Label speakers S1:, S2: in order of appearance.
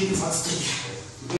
S1: jedenfalls trinken.